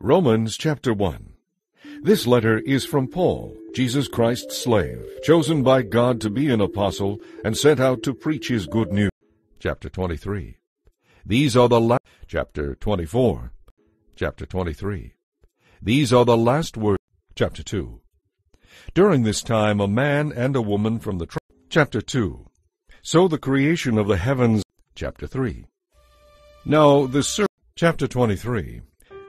Romans chapter 1 This letter is from Paul, Jesus Christ's slave, chosen by God to be an apostle and sent out to preach his good news. Chapter 23 These are the last... Chapter 24 Chapter 23 These are the last words. Chapter 2 During this time a man and a woman from the... Chapter 2 So the creation of the heavens... Chapter 3 Now the... Chapter 23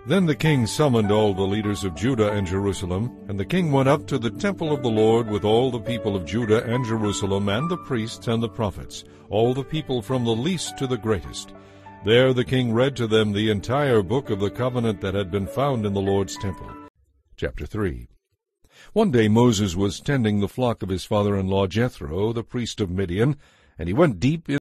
then the king summoned all the leaders of Judah and Jerusalem, and the king went up to the temple of the Lord with all the people of Judah and Jerusalem, and the priests and the prophets, all the people from the least to the greatest. There the king read to them the entire book of the covenant that had been found in the Lord's temple. Chapter 3 One day Moses was tending the flock of his father-in-law Jethro, the priest of Midian, and he went deep in